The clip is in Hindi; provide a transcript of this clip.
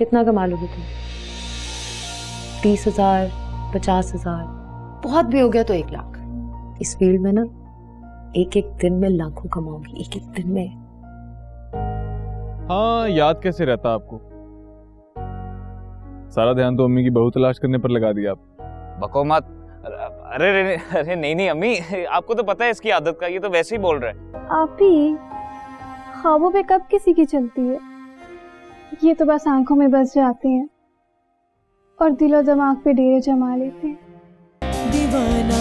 कितना कमा लोगे तुम? तीस हज़ार पचास हज़ार। बहुत भी हो गया तो एक लाख। इस फ़ील्ड में ना एक एक दिन में लाखों कमाऊँगी एक एक दिन में। हाँ याद कैसे रहता आपको? सारा ध्यान तो अम्मी की बहू तलाश करने पर लगा दिया आप। बको मत। अरे अरे अरे नहीं नहीं अम्मी आपको तो पता है इसकी आदत का ये तो वैसे ही बोल रहा है। आप ही? ख्वाबों पे कब किसी की चलती है। ये तो बस आँखों में बस जाते हैं और दिलो दिमाग पे डेरे जमा लेते हैं। दीवाना